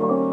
Oh.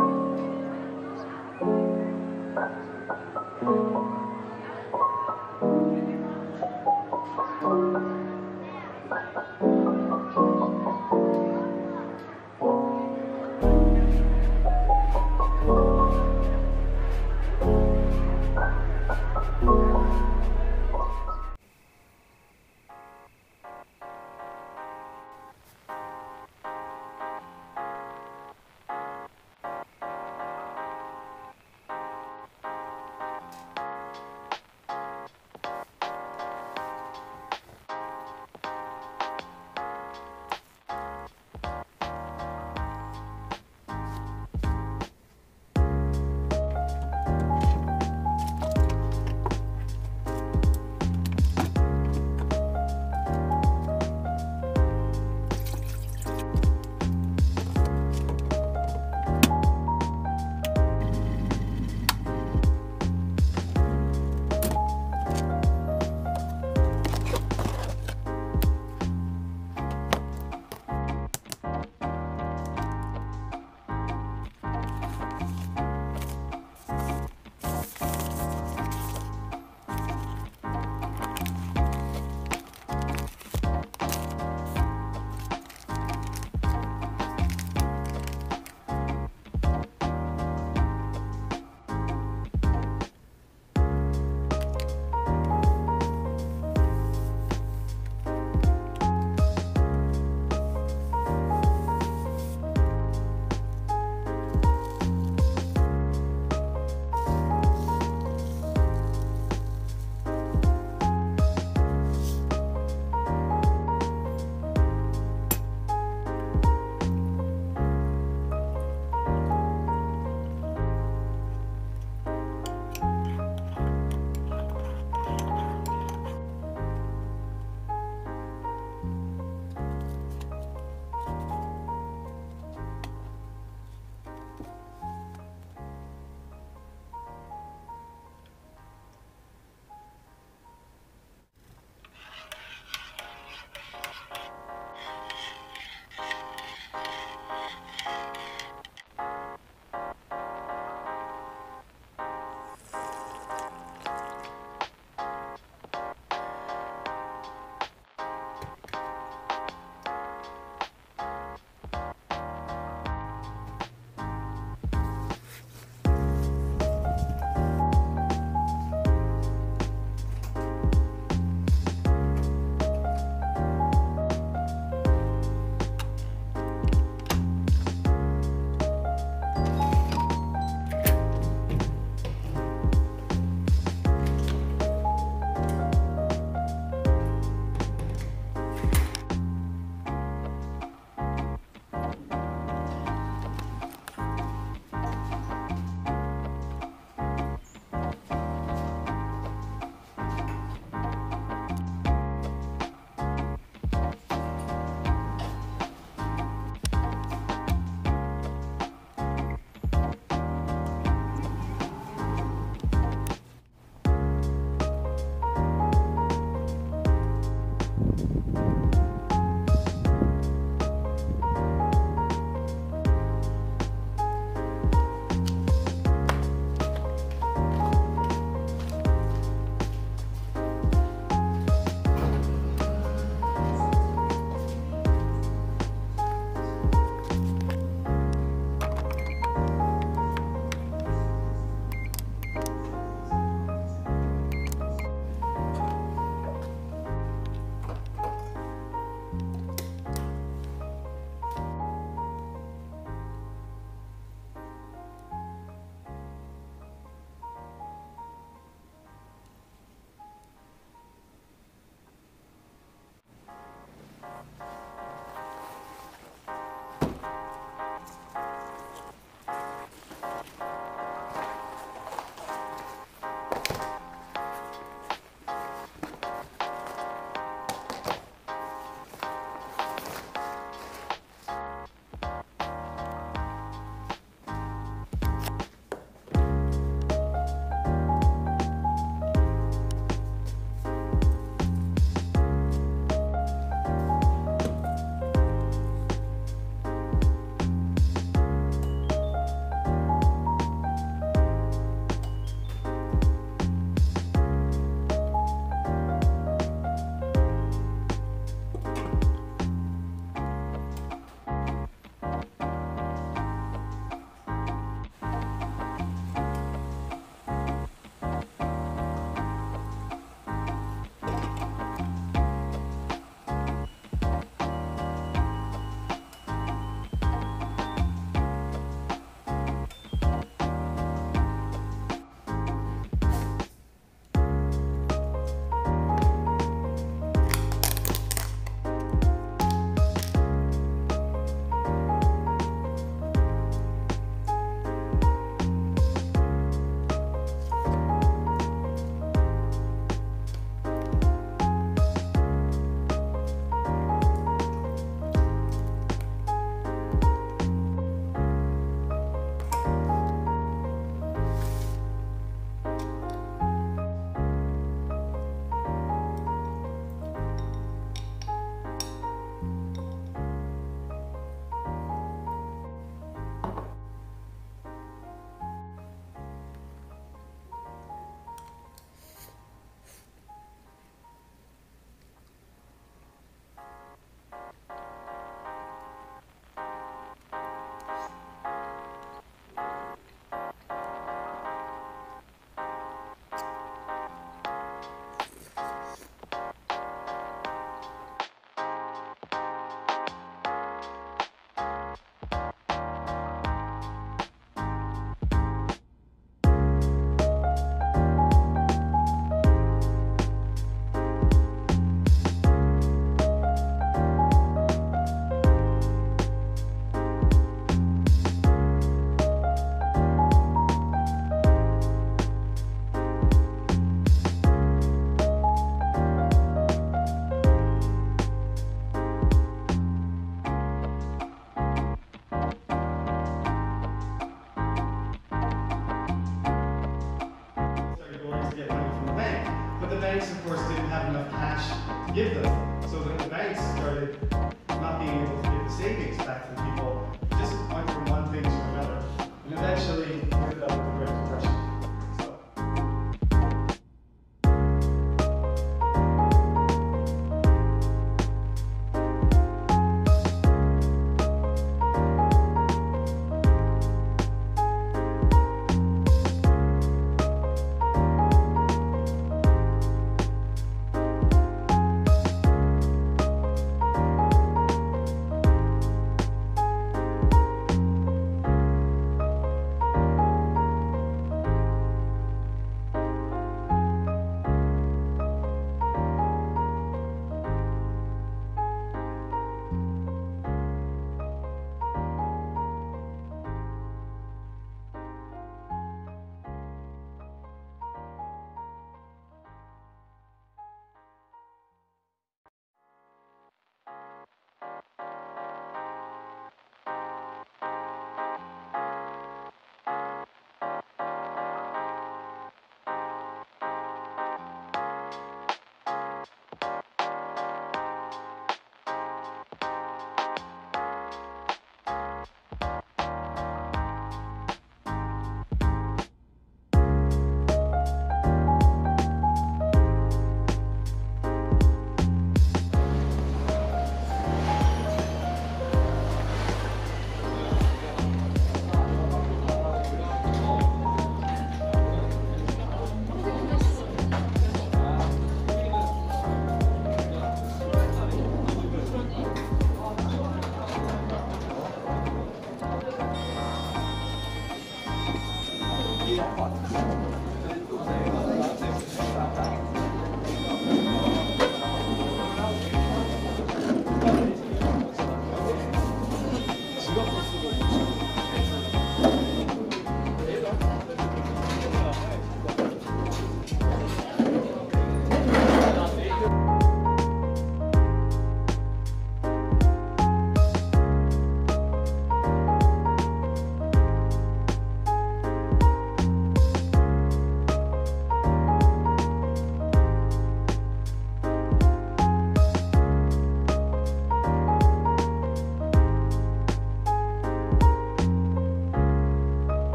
好的。